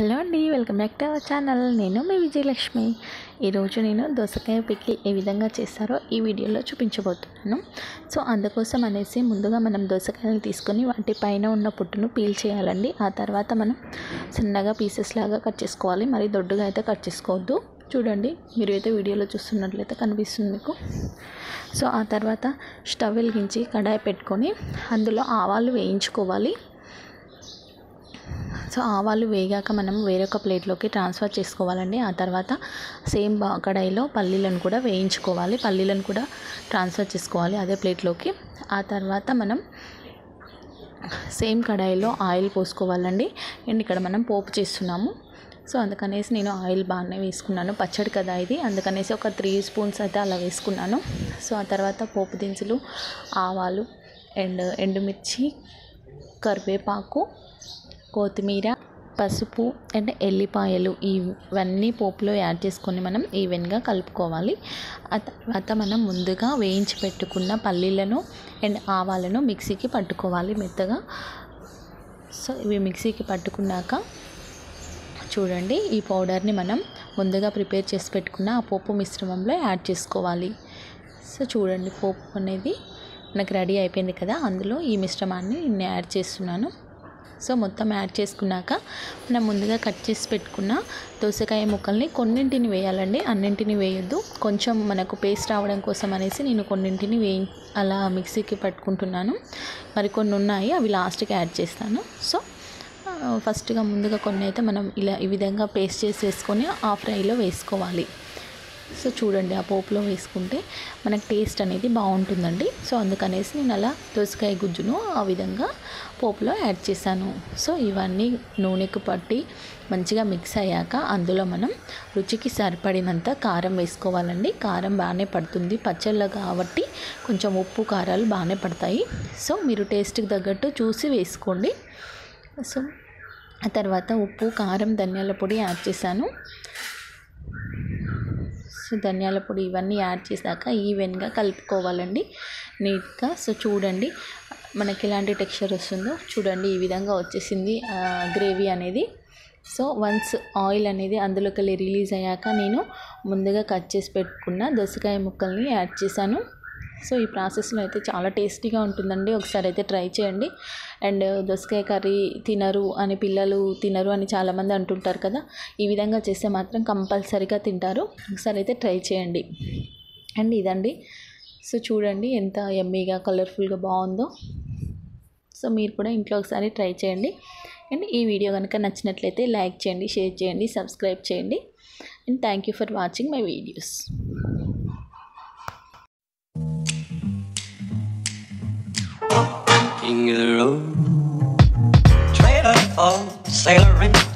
Hello అండి welcome back to our channel. నేను మీ విజయలక్ష్మి. ఈరోజు నేను దోసకాయ పిక్కి ఏ విధంగా చేస్తారో ఈ వీడియోలో చూపించబోతున్నాను. సో అందుకోసం అనేసి ముందుగా మనం దోసకాయలు తీసుకొని వాటి పైన ఉన్న పుట్టును పీల్ చేయాలండి. ఆ తర్వాత మనం సన్నగా పీసెస్ లాగా కట్ చేసుకోవాలి. మరి దొడ్డుగా అయితే కట్ చేసుకోవద్దు. చూడండి మీరు అయితే వీడియోలో చూస్తున్నట్లయితే కనిపిస్తుంది మీకు. సో ఆ తర్వాత స్టవ్ వెలిగించి కడాయి పెట్టుకొని అందులో ఆవాలు వేయించుకోవాలి. సో ఆవాలు వేగాక మనం వేరొక ప్లేట్లోకి ట్రాన్స్ఫర్ చేసుకోవాలండి. ఆ తర్వాత సేమ్ బా- కడాయిలో పల్లీలను కూడా వేయించుకోవాలి. పల్లీలను కూడా ట్రాన్స్ఫర్ చేసుకోవాలి అదే ప్లేట్లోకి. ఆ తర్వాత మనం సేమ్ కడాయిలో ఆయిల్ పోసుకోవాలండి. అండ్ ఇక్కడ మనం పోపు చేస్తున్నాము. సో అందుకనేసి నేను ఆయిల్ బాగానే వేసుకున్నాను. పచ్చడి కదా ఇది. అందుకనేసి ఒక త్రీ స్పూన్స్ అయితే అలా వేసుకున్నాను. సో ఆ తర్వాత పోపు దినుసులు ఆవాలు అండ్ ఎండుమిర్చి కరివేపాకు కొత్తిమీర పసుపు అండ్ ఎల్లిపాయలు. ఇవన్నీ పోపులో యాడ్ చేసుకొని మనం ఈవెన్గా కలుపుకోవాలి. ఆ తర్వాత మనం ముందుగా వేయించి పెట్టుకున్న పల్లీలను అండ్ ఆవాలను మిక్సీకి పట్టుకోవాలి మెత్తగా. సో ఇవి మిక్సీకి పట్టుకున్నాక చూడండి ఈ పౌడర్ని మనం ముందుగా ప్రిపేర్ చేసి పెట్టుకున్న ఆ పోపు మిశ్రమంలో యాడ్ చేసుకోవాలి. సో చూడండి పోపు అనేది నాకు రెడీ అయిపోయింది కదా. అందులో ఈ మిశ్రమాన్ని నేను యాడ్ చేస్తున్నాను. సో మొత్తం యాడ్ చేసుకున్నాక మనం ముందుగా కట్ చేసి పెట్టుకున్న దోసకాయ ముక్కల్ని కొన్నింటిని వేయాలండి. అన్నింటిని వేయొద్దు. కొంచెం మనకు పేస్ట్ రావడం కోసం అనేసి నేను కొన్నింటిని వేయి అలా మిక్సీకి పట్టుకుంటున్నాను. మరికొన్ని ఉన్నాయి అవి లాస్ట్కి యాడ్ చేస్తాను. సో ఫస్ట్గా ముందుగా కొన్ని అయితే మనం ఇలా ఈ విధంగా పేస్ట్ చేసి వేసుకొని ఆ ఫ్రైలో వేసుకోవాలి. సో చూడండి ఆ పోపులో వేసుకుంటే మనకు టేస్ట్ అనేది బాగుంటుందండి. సో అందుకనేసి నేను అలా దోసకాయ గుజ్జును ఆ విధంగా పోపులో యాడ్ చేశాను. సో ఇవన్నీ నూనెకు పట్టి మంచిగా మిక్స్ అయ్యాక అందులో మనం రుచికి సరిపడినంత కారం వేసుకోవాలండి. కారం బాగానే పడుతుంది. పచ్చళ్ళ కాబట్టి కొంచెం ఉప్పు కారాలు బాగానే పడతాయి. సో మీరు టేస్ట్కి తగ్గట్టు చూసి వేసుకోండి. సో ఆ తర్వాత ఉప్పు కారం ధనియాల పొడి యాడ్ చేశాను. సో ధనియాల పొడి ఇవన్నీ యాడ్ చేశాక ఈవెన్గా కలుపుకోవాలండి. నీట్గా సో చూడండి మనకి ఎలాంటి టెక్స్చర్ వస్తుందో చూడండి ఈ విధంగా వచ్చేసింది గ్రేవీ అనేది. సో వన్స్ ఆయిల్ అనేది అందులోకి రిలీజ్ అయ్యాక నేను ముందుగా కట్ చేసి పెట్టుకున్న దోసకాయ ముక్కల్ని యాడ్ చేశాను. సో ఈ ప్రాసెస్లో అయితే చాలా టేస్టీగా ఉంటుందండి. ఒకసారి అయితే ట్రై చేయండి. అండ్ దోసకాయ కర్రీ తినరు అని పిల్లలు తినరు అని చాలామంది అంటుంటారు కదా ఈ విధంగా చేస్తే మాత్రం కంపల్సరీగా తింటారు. ఒకసారి అయితే ట్రై చేయండి. అండ్ ఇదండి. సో చూడండి ఎంత ఎమ్మీగా కలర్ఫుల్గా బాగుందో. సో మీరు కూడా ఇంట్లో ఒకసారి ట్రై చేయండి. అండ్ ఈ వీడియో కనుక నచ్చినట్లయితే లైక్ చేయండి షేర్ చేయండి సబ్స్క్రైబ్ చేయండి. And thank you for watching my videos. King trailer for sailor and